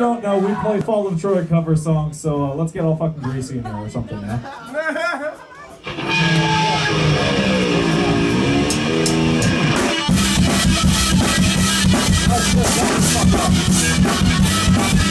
don't know, we play Fall of Troy cover songs, so uh, let's get all fucking greasy in there or something now. Let's go.